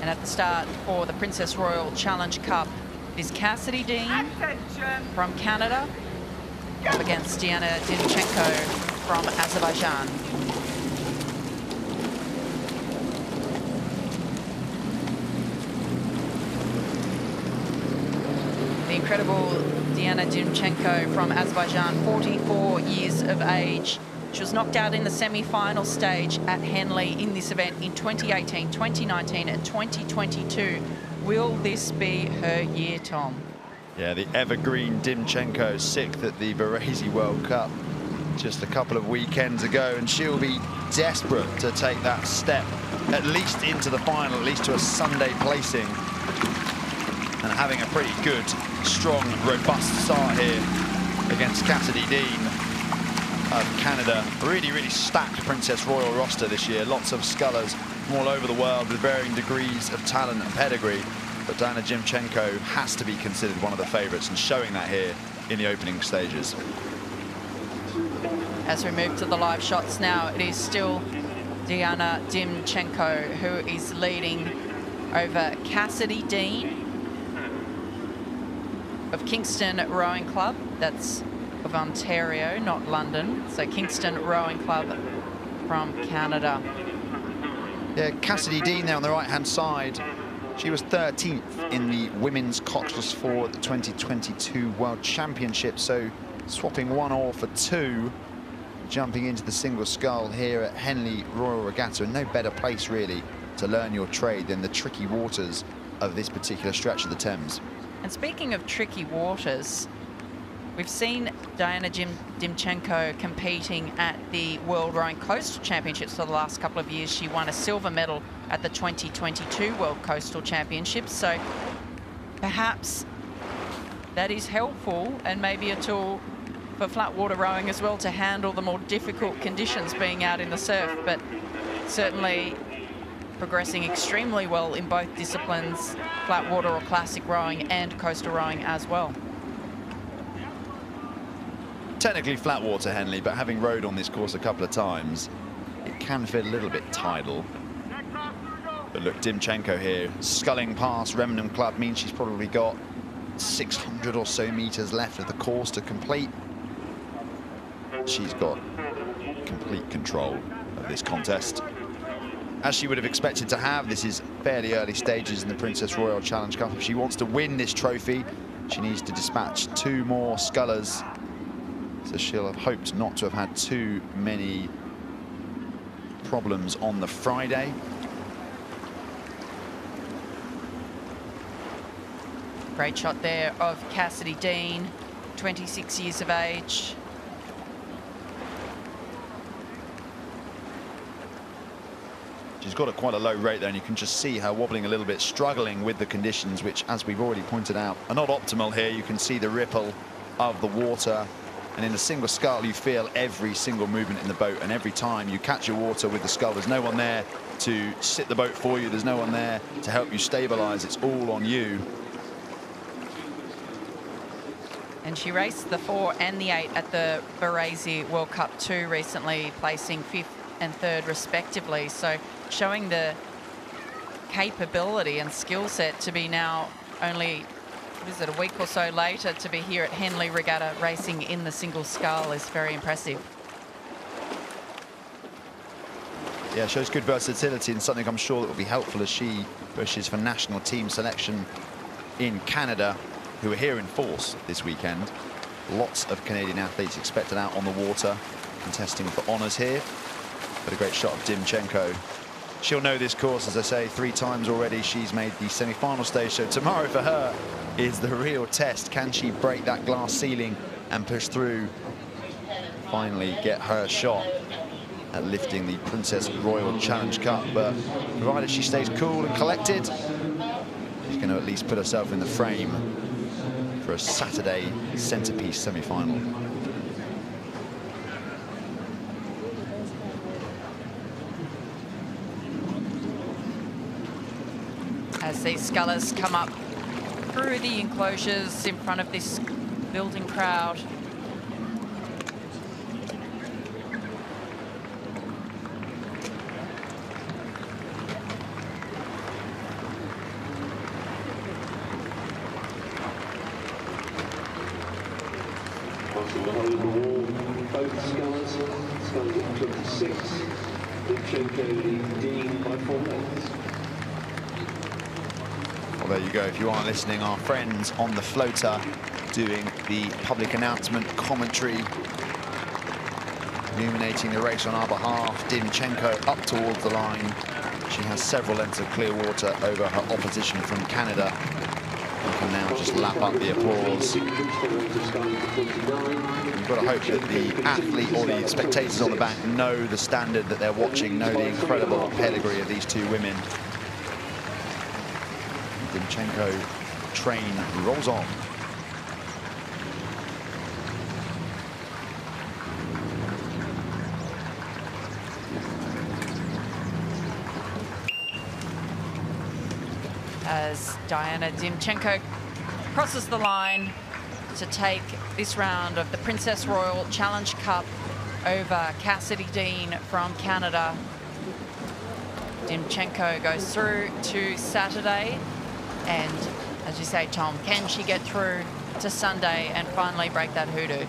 And at the start for the Princess Royal Challenge Cup is Cassidy Deane from Canada up against Diana Dymchenko from Azerbaijan. The incredible Diana Dymchenko from Azerbaijan, 44 years of age. She was knocked out in the semi-final stage at Henley in this event in 2018, 2019 and 2022. Will this be her year, Tom? Yeah, the evergreen Dymchenko sixth at the Varese World Cup just a couple of weekends ago, and she'll be desperate to take that step at least into the final, at least to a Sunday placing. And having a pretty good, strong, robust start here against Cassidy Deane of Canada. Really, really stacked Princess Royal roster this year. Lots of scullers from all over the world with varying degrees of talent and pedigree. But Diana Dymchenko has to be considered one of the favourites and showing that here in the opening stages. As we move to the live shots now, it is still Diana Dymchenko who is leading over Cassidy Deane of Kingston Rowing Club. That's of Ontario, not London. So Kingston Rowing Club from Canada. Yeah, Cassidy Deane there on the right-hand side. She was 13th in the women's coxless for the 2022 World Championship. So swapping one oar for two, jumping into the single scull here at Henley Royal Regatta. And no better place really to learn your trade than the tricky waters of this particular stretch of the Thames. And speaking of tricky waters, We've seen Diana Jim Dymchenko competing at the World Rowing Coastal Championships for the last couple of years. She won a silver medal at the 2022 World Coastal Championships. So perhaps that is helpful and maybe a tool for flat water rowing as well to handle the more difficult conditions being out in the surf. But certainly progressing extremely well in both disciplines, flat water or classic rowing and coastal rowing as well technically flat water Henley, but having rowed on this course a couple of times, it can feel a little bit tidal. But look, Dymchenko here, sculling past Remenham Club means she's probably got 600 or so meters left of the course to complete. She's got complete control of this contest. As she would have expected to have, this is fairly early stages in the Princess Royal Challenge Cup. If she wants to win this trophy, she needs to dispatch two more scullers so she'll have hoped not to have had too many problems on the Friday. Great shot there of Cassidy Deane, 26 years of age. She's got a quite a low rate there, and you can just see her wobbling a little bit, struggling with the conditions, which, as we've already pointed out, are not optimal here. You can see the ripple of the water and in a single scull, you feel every single movement in the boat. And every time you catch your water with the scull, there's no one there to sit the boat for you. There's no one there to help you stabilize. It's all on you. And she raced the four and the eight at the Varese World Cup 2 recently, placing fifth and third respectively. So showing the capability and skill set to be now only what is it, a week or so later to be here at Henley Regatta racing in the single scull is very impressive. Yeah, shows good versatility and something I'm sure that will be helpful as she pushes for national team selection in Canada, who are here in force this weekend. Lots of Canadian athletes expected out on the water, contesting for honours here. But a great shot of Dymchenko she'll know this course, as I say, three times already. She's made the semi-final stage, so tomorrow for her is the real test. Can she break that glass ceiling and push through? Finally get her shot at lifting the Princess Royal Challenge Cup, but provided she stays cool and collected, she's going to at least put herself in the frame for a Saturday centrepiece semi-final. as these scullers come up through the enclosures in front of this building crowd. Six, Luke by four lengths. There you go. If you are listening, our friends on the floater doing the public announcement commentary, illuminating the race on our behalf. Dymchenko up towards the line. She has several lengths of clear water over her opposition from Canada. You can now just lap up the applause. You've got to hope that the athlete or the spectators on the back know the standard that they're watching, know the incredible pedigree of these two women. Dymchenko train rolls on. as Diana Dymchenko crosses the line to take this round of the Princess Royal Challenge Cup over Cassidy Deane from Canada. Dymchenko goes through to Saturday and as you say Tom, can she get through to Sunday and finally break that hoodoo?